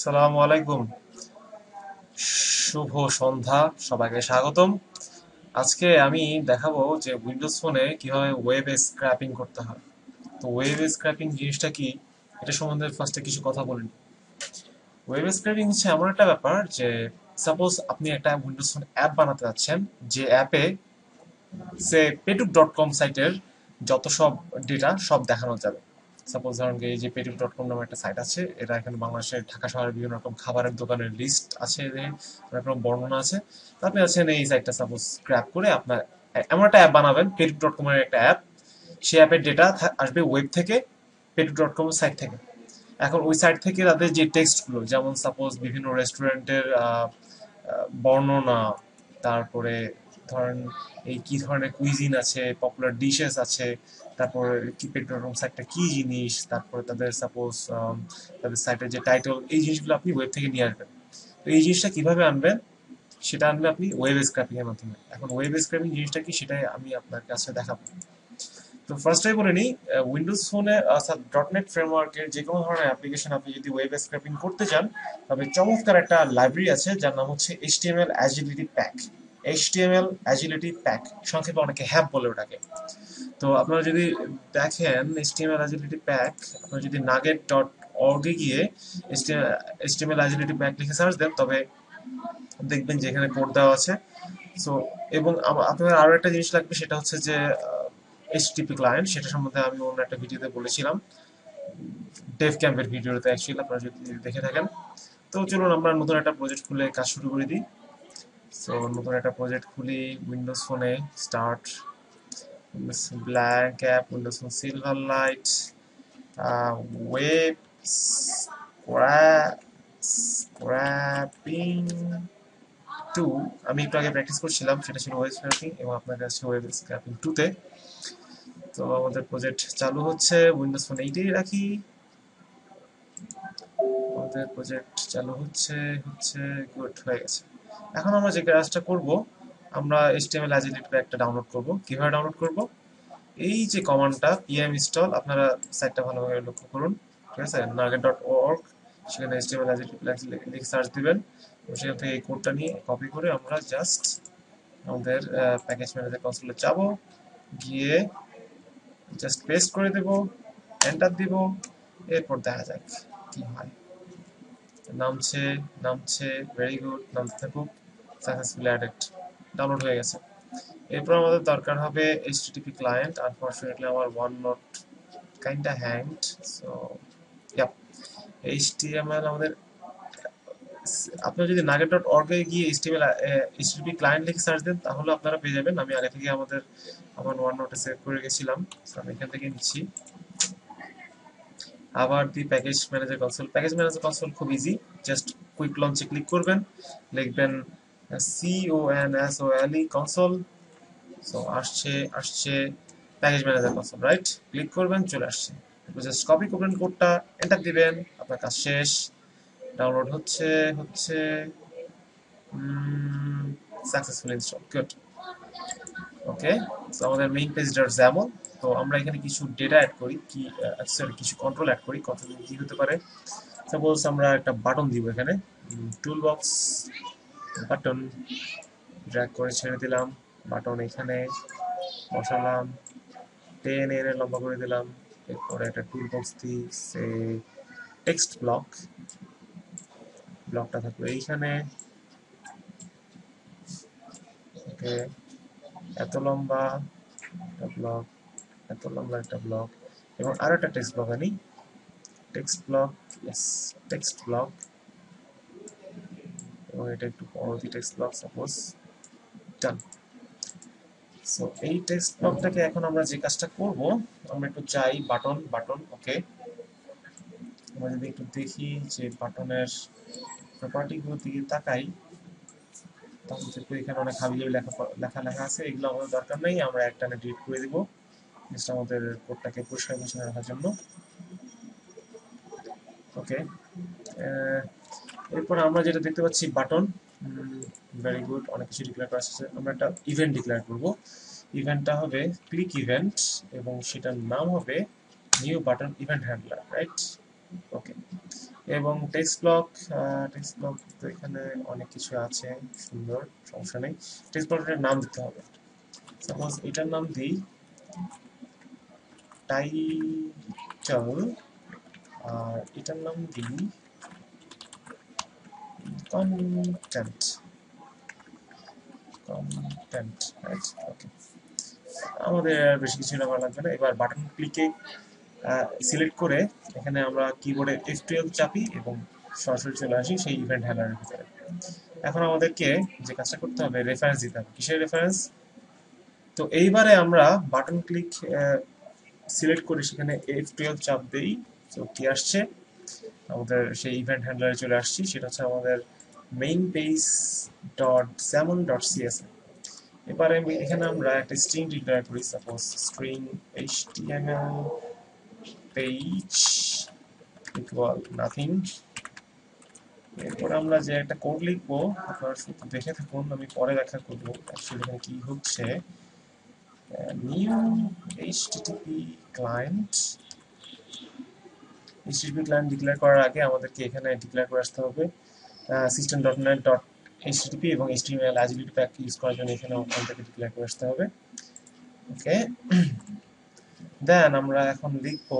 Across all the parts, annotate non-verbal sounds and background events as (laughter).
সালামু আলাইকুম। শুভ সন্ধ্যা, সবাইকে স্বাগতম। আজকে আমি দেখাবো যে উইন্ডোজ ফোনে কীভাবে ওয়েব স্ক্র্যাপিং করতে হয়। তো ওয়েব স্ক্র্যাপিং জিনিসটা কি? এটা সম্বন্ধে ফার্স্টে কিছু কথা বলিনি ওয়েব স্ক্র্যাপিং হচ্ছে এমন একটা ব্যাপার যে সাপোজ আপনি একটা উইন্ডোজ ফোন অ্যাপ বানাতে যাচ্ছেন, যে অ্যাপে সে পেটুক ডট কম সাইটের যত সব ডেটা সব দেখানো যাবে। সাপোজ ধরুন এই যে পেটিভ ডট কম নামে একটা সাইট আছে, এটা এখানে বাংলাদেশের ঢাকা শহরের বিভিন্ন রকম খাবারের দোকানের লিস্ট আছে অনেক রকম বর্ণনা আছে। আপনি আছেন এই সাইটটা সাপোজ স্ক্র্যাপ করে আপনার এমন একটা অ্যাপ বানাবেন পেটিভ ডট কমের একটা অ্যাপ সেই অ্যাপের ডেটা আসবে ওয়েব থেকে পেটিভ ডট কমের সাইট থেকে। এখন ওই সাইট থেকে তাদের যে টেক্সটগুলো যেমন সাপোজ বিভিন্ন রেস্টুরেন্টের বর্ণনা, তারপরে ধরেন এই কি ধরনের কুইজিন আছে পপুলার ডিশেস আছে, তারপর কি পেট্রোল সাইটটা কি জিনিস, তারপরে তাদের সাপোজ তাদের সাইটের যে টাইটেল এই জিনিসগুলো আপনি ওয়েব থেকে নিয়ে আসবেন। তো এই জিনিসটা কীভাবে আনবেন? সেটা আনবে আপনি ওয়েব স্ক্র্যাপিং এর মাধ্যমে। এখন ওয়েব স্ক্র্যাপিং জিনিসটা কি সেটাই আমি আপনার কাছে দেখাবো। তো ফার্স্টটাই বলে নিই উইন্ডোজ ফোনে অর্থাৎ ডট নেট ফ্রেমওয়ার্কের যে কোনো ধরনের অ্যাপ্লিকেশন আপনি যদি ওয়েব স্ক্র্যাপিং করতে চান, তবে চমৎকার একটা লাইব্রেরি আছে, যার নাম হচ্ছে HTML agility pack HTML agility pack সংক্ষেপে অনেকে হ্যাপ বলে ওটাকে। তো আপনারা যদি দেখেন এইচটিএমএল অ্যাজিলিটি প্যাক আপনারা যদি নাগেট ডট অর্গে গিয়ে এইচটিএমএল অ্যাজিলিটি প্যাক লিখে সার্চ দেন, তবে দেখবেন যে এখানে কোড দেওয়া আছে। সো এবং আপনাদের আরও একটা জিনিস লাগবে, সেটা হচ্ছে যে এইচটিপি ক্লায়েন্ট সেটা সম্বন্ধে আমি অন্য একটা ভিডিওতে বলেছিলাম। ডেভ ক্যাম্পের ভিডিওতে অ্যাকচুয়ালি আপনারা যদি দেখে থাকেন। তো চলুন আমরা নতুন একটা প্রজেক্ট খুলে কাজ শুরু করে দিই। সো নতুন একটা প্রজেক্ট খুলি উইন্ডোজ ফোনে start app, Windows Phone Silverlight, uh, web scrap, scrapping 2 আমি একটু আগে প্র্যাকটিস করছিলাম সেটা ছিল ওয়েব স্ক্র্যাপিং এবং আপনার কাছে ওয়েব স্ক্র্যাপিং 2 তে। আমাদের প্রজেক্ট চালু হচ্ছে উইন্ডোজ ফোন 8 এই রাখি। আমাদের প্রজেক্ট চালু হচ্ছে হচ্ছে গুড হয়ে গেছে। এখন আমরা যে কাজটা করব, আমরা HTML অ্যাজিলিটি প্যাকটা ডাউনলোড করব। কীভাবে ডাউনলোড করব? এই যে কমান্ডটা pm install, আপনারা সাইটটা ভালোভাবে লক্ষ্য করুন। ঠিক আছে? nugget.org সেখানে HTML অ্যাজিলিটি প্যাক লিখে সার্চ দিবেন। সেখান থেকে এই কোডটা নিয়ে কপি করে আমরা জাস্ট আমাদের প্যাকেজ ম্যানেজার কনসোলে যাব। গিয়ে জাস্ট পেস্ট করে দেব এন্টার দিব। এরপর দেখা যাক কি হয়। নামছে নামছে ভেরি গুড নামতে থাকুক। ডাউনলোড হয়ে গেছে। এরপর আমাদের দরকার হবে HTTP ক্লায়েন্ট আনফরচুনেটলি আমার one not kinda hanged so yup HTML আমাদের, আপনারা যদি ডট অর্গে গিয়ে HTML HTTP ক্লায়েন্ট লিখে সার্চ দেন, তাহলে আপনারা পেয়ে যাবেন। আমি আগে থেকে আমাদের, আমার ওয়ান নোটে সেভ করে গেছিলাম সো আমি এখান থেকে নিচ্ছি। আবার the package manager console package manager console খুব ইজি জাস্ট কুইক লঞ্চে ক্লিক করবেন, লিখবেন C O N S O L console so আসছে আসছে package manager console right click করবেন, চলে আসছে। জাস্ট কপি করবেন কোডটা এন্টার দিবেন, আপনার কাজ শেষ। ডাউনলোড হচ্ছে হচ্ছে successful install good okay so আমাদের মেইন পেজ ডট যেমন তো আমরা এখানে কিছু ডেটা অ্যাড করি, কি সরি কিছু কন্ট্রোল অ্যাড করি কন্ট্রোল কি হতে পারে? সাপোজ আমরা একটা বাটন দিব এখানে টুল বক্স বাটন ড্র্যাগ করে ছেড়ে দিলাম, বাটন এখানে বসালাম টেন এনে লম্বা করে দিলাম, এরপরে একটা টুল বক্স দিই সে টেক্সট ব্লক ব্লকটা থাকবে এইখানে। ওকে, এত লম্বা একটা ব্লক এত লম্বা একটা ব্লক এবং আরও একটা টেক্সট ব্লক আনি। টেক্সট ব্লক টেক্সট ব্লক এবং এটা একটু বড় the text block suppose done so এই টেক্সট ব্লকটাকে এখন আমরা যে কাজটা করব, আমরা একটু চাই বাটন বাটন ওকে আমরা যদি একটু দেখি যে বাটনের প্রপার্টিগুলোর দিকে তাকাই তখন দেখব এখানে অনেক হাবি লেখা লেখা লেখা আছে, এগুলো আমাদের দরকার নেই, আমরা একটানে ডিলিট করে দিব। জাস্ট আমাদের কোডটাকে পরিষ্কার পরিচ্ছন্ন রাখার জন্য। ওকে এরপর আমরা যেটা দেখতে পাচ্ছি, বাটন। ভেরি গুড অনেক কিছু ডিক্লেয়ার করা আছে। আমরা একটা ইভেন্ট ডিক্লেয়ার করব। ইভেন্টটা হবে ক্লিক ইভেন্ট এবং সেটার নাম হবে new button event handler right okay এবং টেক্সট ব্লক টেক্সট ব্লক তো এখানে অনেক কিছু আছে, সুন্দর, সমস্যা নেই। টেক্সট ব্লকের নাম দিতে হবে। সাপোজ এটার নাম দিই টাইটেল আর এটার নাম দিই কন্টেন্ট কন্টেন্ট রাইট ওকে আমাদের বেশি কিছু করা লাগবে না। এবার বাটন ক্লিকে সিলেক্ট করে এখানে আমরা কিবোর্ডে F12 চাপি এবং সরাসরি চলে আসি সেই ইভেন্ট হ্যান্ডলারের ভিতরে। এখন আমাদেরকে যে কাজটা করতে হবে রেফারেন্স দিতে হবে। কিসের রেফারেন্স তো এইবারে আমরা বাটন ক্লিক সিলেক্ট করে সেখানে F12 চাপ দেই। তো কি আসছে? আমাদের সেই ইভেন্ট হ্যান্ডলারে চলে আসছি। সেটা হচ্ছে আমাদের main page dot xaml dot CSA এবারে এখানে আমরা একটা স্ট্রিং ডিক্লেয়ার করি suppose string HTML page equal nothing এরপর আমরা যে একটা কোড লিখব আপনারা শুধু দেখে থাকুন, আমি পরে ব্যাখ্যা করব অ্যাকচুয়ালি এখানে কি হচ্ছে। New HTTP client HTTP client declare করার আগে আমাদেরকে এখানে ডিক্লেয়ার করে আসতে হবে। System dot net dot HTTP এবং এইচটিএমএল অ্যাজিলিটি প্যাক ইউজ করার জন্য এখানে ওখান থেকে ডিক্লেয়ার করে আসতে হবে। ওকে দেন (clears throat) আমরা এখন লিখব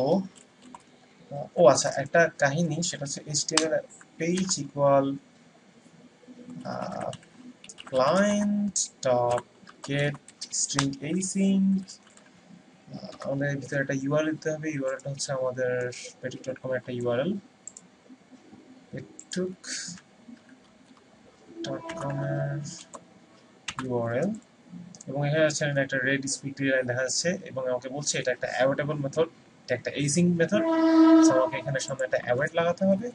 ও আচ্ছা একটা কাহিনী, সেটা হচ্ছে HTML page equal client dot get string async আমাদের ভিতরে একটা ইউআরএল দিতে হবে। ইউআরএলটা হচ্ছে আমাদের পেটিক ডট কম একটা ইউআরএল petuk com এর ইউআরএল এবং এখানে হচ্ছে একটা রেড স্পিড লাইন দেখা যাচ্ছে এবং আমাকে বলছে এটা একটা অ্যাওয়েটেবল মেথড এটা একটা এসিং মেথড আমাকে এখানে সামনে একটা অ্যাওয়েট লাগাতে হবে।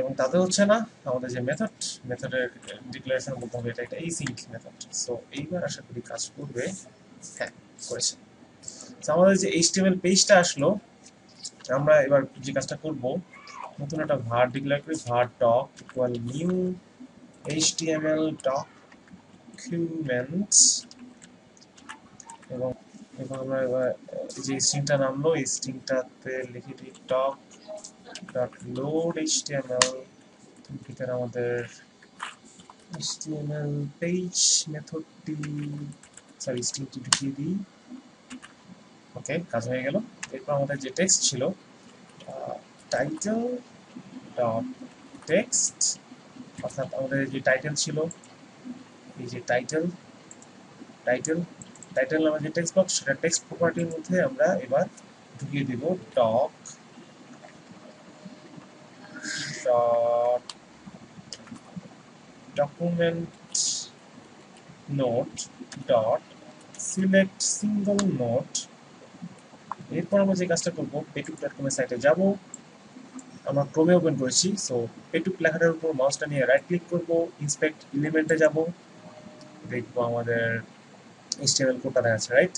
এবং তাতে হচ্ছে না, আমাদের যে মেথড মেথডের ডিক্লারেশন বলতে হবে এটা একটা এসিঙ্ক মেথড সো এইবার আশা করি কাজ করবে। হ্যাঁ করেছে। তো আমাদের যে এইচটিএমএল পেজটা আসলো, আমরা এবার যে কাজটা করব, নতুন একটা ভার ডিক্লেয়ার করি var doc equal new HTML documents এবং এবং আমরা এবার যে স্ট্রিংটা নামলো, এই স্ট্রিংটাতে লিখে দিই টক ডট লোড এইচটিএমএল ভিতরে আমাদের এইচটিএমএল পেজ মেথডটি সরি স্ট্রিংটি ঢুকিয়ে দিই। ওকে কাজ হয়ে গেল। এরপর আমাদের যে টেক্সট ছিল টাইটেল ডট টেক্সট অর্থাৎ আমাদের যে টাইটেল ছিল, এই যে টাইটেল টাইটেল টাইটেল নামে যে টেক্সট বক্স সেটা টেক্সট প্রপার্টির মধ্যে আমরা এবার ঢুকিয়ে দিব doc dot, document note dot, select single note, এরপর আমরা যে কাজটা করব পেটুক ডট কমের সাইটে যাব। আমরা ক্রোমে ওপেন করেছি সো পেটুক লেখাটার উপর মাউসটা নিয়ে রাইট ক্লিক করব ইন্সপেক্ট এলিমেন্টে যাব, দেখব আমাদের এইচটিএমএল কোডটা দেখা যাচ্ছে রাইট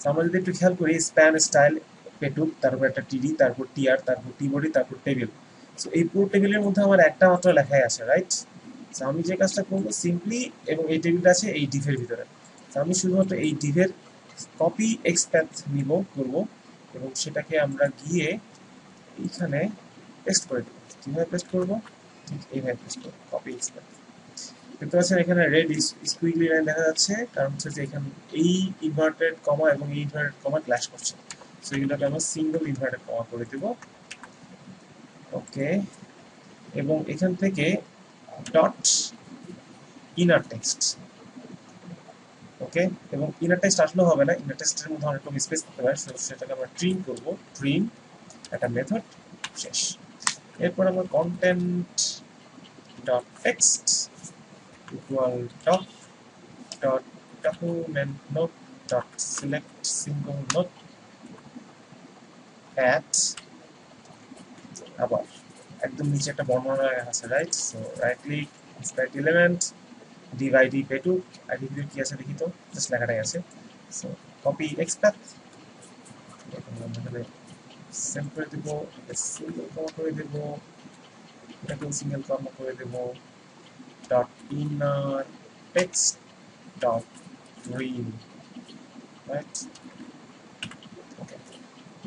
তো আমরা যদি একটু খেয়াল করি স্প্যান স্টাইল পেটুক, তারপর একটা টিডি তারপর টিআর তারপর টিবডি তারপর টেবিল সো এই পুরো টেবিলের মধ্যে আমার একটা মাত্র লেখাই আছে রাইট সো আমি যে কাজটা করব সিম্পলি এবং এই টেবিলটা আছে এই ডিভের ভিতরে। তো আমি শুধুমাত্র এই ডিভের কপি এক্সপ্যাথ নিব, করব এবং সেটাকে আমরা গিয়ে এইখানে পেস্ট করে দেবো। কীভাবে পেস্ট করব? এইভাবে পেস্ট করব কপি এক্সপ্যাথ দেখতে পাচ্ছেন এখানে রেড স্কুইগলি লাইন দেখা যাচ্ছে। কারণ হচ্ছে যে এখানে এই ইনভার্টেড কমা এবং এই ইনভার্টেড কমা ক্ল্যাশ করছে। সো এগুলোকে আমরা সিঙ্গেল ইনভার্টেড কমা করে দেবো। ওকে এবং এখান থেকে ডট ইনার টেক্সট ওকে এবং ইনার টেক্সট আসলেও হবে না। ইনার টেক্সটের মধ্যে অনেক রকম স্পেস থাকতে পারে। সেটাকে আমরা ট্রিম করব। ট্রিম একটা মেথড শেষ। এরপর আমরা content dot text equal dot dot document node dot select single node at আবার একদম নিচে একটা বর্ণনা আছে right so right click inspect element div ID Petu ID কি আছে দেখি তো? জাস্ট লেখাটাই আছে। সো কপি এক্সপ্যাথ সেভ করে দেব সিঙ্গেল কমা করে দেব এটাকেও সিঙ্গেল কমা করে দেব dot inner text dot trim right okay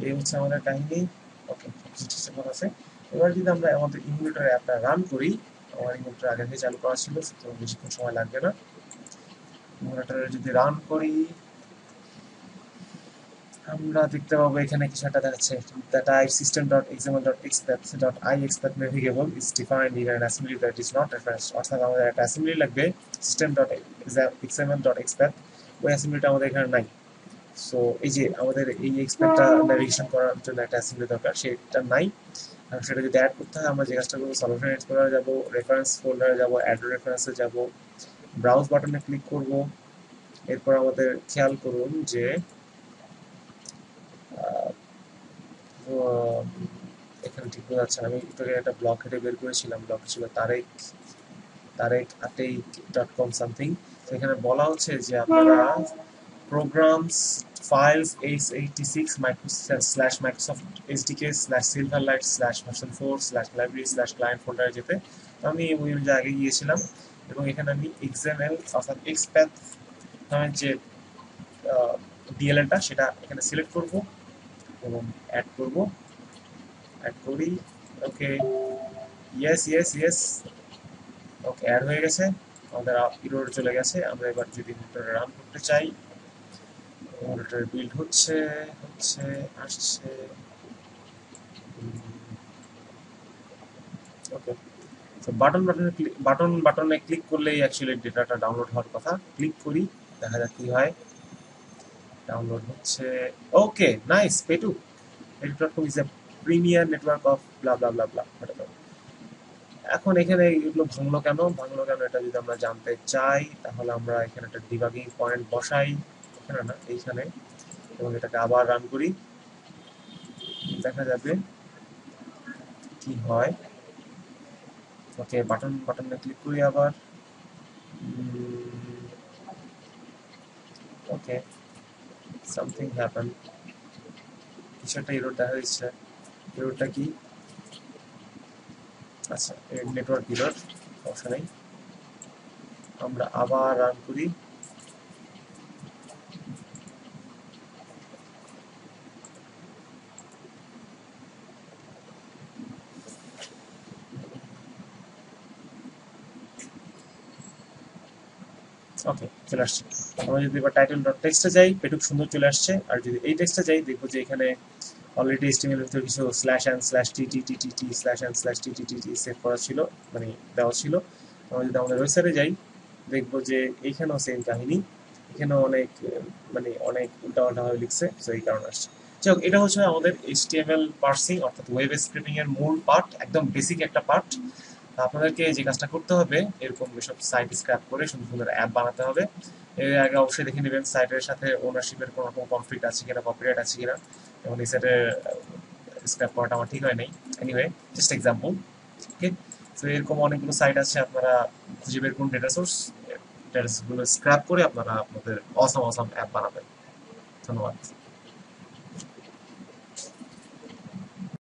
এই হচ্ছে আমাদের কাহিনী। ওকে ঠিকঠাক আছে। এবার যদি আমরা আমাদের ইমুলেটর অ্যাপটা রান করি, আমার ইমুলেটর আগে থেকে চালু করা ছিল তো বেশিক্ষণ সময় লাগবে না। ইমুলেটরে যদি রান করি আমরা দেখতে পাবো এখানে কিছু একটা দেখাচ্ছে। The type system dot xml dot expect dot i expect navigable is defined in an assembly that is not referenced অর্থাৎ আমাদের একটা অ্যাসেম্বলি লাগবে system dot xml dot expect ওই অ্যাসেম্বলিটা আমাদের এখানে নাই। সো এই যে আমাদের এই এক্সপেক্টটা ন্যাভিগেশন করার জন্য একটা অ্যাসেম্বলি দরকার, সেটা নাই। আর সেটা যদি অ্যাড করতে হয়, আমরা যে কাজটা করব সলিউশন এক্সপ্লোরারে যাব রেফারেন্স ফোল্ডারে যাব অ্যাড রেফারেন্সে যাব। ব্রাউজ বাটনে ক্লিক করব। এরপর আমাদের খেয়াল করুন যে এখানে ঠিক বোঝা যাচ্ছে আমি তোকে একটা ব্লক হেডে বের করেছিলাম। ব্লক ছিল তারেক তারেক আটেইক ডট কম সামথিং এখানে বলা হচ্ছে যে আপনারা programs files x86 micro slash microsoft sdk slash silverlight slash version 4 slash library slash client ফোল্ডারে যেতে। আমি ওই অনুযায়ী আগে গিয়েছিলাম এবং এখানে আমি xml অর্থাৎ xpath নামের যে ডিএলএলটা সেটা এখানে সিলেক্ট করব। এবং অ্যাড করব। অ্যাড করি। Okay yes yes yes okay add হয়ে গেছে। আমাদের ইরোর চলে গেছে। আমরা এবার যদি রান করতে চাই মনিটর বিল্ড হচ্ছে হচ্ছে, আসছে। ওকে তো বাটন বাটনে বাটন বাটনে ক্লিক করলেই অ্যাকচুয়ালি ডেটাটা ডাউনলোড হওয়ার কথা। ক্লিক করি, দেখা যাক কি হয়। ডাউনলোড হচ্ছে। Okay nice Petu Petu is a premier network of blah blah blah blah এখন এখানে এগুলো ভাঙলো কেন? ভাঙলো কেন? এটা যদি আমরা জানতে চাই, তাহলে আমরা এখানে একটা ডিবাগিং পয়েন্ট বসাই। এখানে না, এইখানে। এবং এটাকে আবার রান করি। দেখা যাবে কি হয়। ওকে বাটন বাটনে ক্লিক করি আবার। ওকে সামথিং হ্যাপেন কিছু একটা এরর দেখা দিচ্ছে এররটা কি? আচ্ছা নেটওয়ার্ক এরর সমস্যা নেই আমরা আবার রান করি ওকে চলে আসছে। আমরা যদি এবার টাইটেল ডট টেক্সটে যাই পেটুক সুন্দর চলে আসছে। আর যদি এই টেক্সটে যাই, দেখব যে এখানে অলরেডি এস্টিমেল ভিতরে কিছু slash and slash T T T T T slash and slash T T T T save করা ছিল মানে দেওয়া ছিল। আমরা যদি আমাদের ওয়েবসাইটে যাই, দেখব যে এইখানেও সেম কাহিনী, এখানেও অনেক মানে অনেক উল্টা উল্টাপাল্টাভাবে লিখছে তো এই কারণে আসছে। যাই হোক, এটা হচ্ছে আমাদের এইচটিএমএল পার্সিং অর্থাৎ ওয়েব স্ক্রিপ্টিং এর মূল পার্ট একদম বেসিক একটা পার্ট আপনাদেরকে যে কাজটা করতে হবে, এরকম এসব সাইট স্ক্র্যাপ করে সুন্দর সুন্দর অ্যাপ বানাতে হবে। এর আগে অবশ্যই দেখে নেবেন সাইটের সাথে ওনারশিপের কোনো রকম কনফ্লিক্ট আছে কিনা কপিরাইট আছে কিনা। এবং এই সাইটে স্ক্র্যাপ করাটা আমার ঠিক হয় নাই। এনিওয়ে জাস্ট এক্সাম্পল ওকে তো এরকম অনেকগুলো সাইট আছে, আপনারা খুঁজে বের করুন ডেটা সোর্স ডেটা সোর্সগুলো স্ক্র্যাপ করে আপনারা আপনাদের অসাম অসাম অ্যাপ বানাবেন। ধন্যবাদ।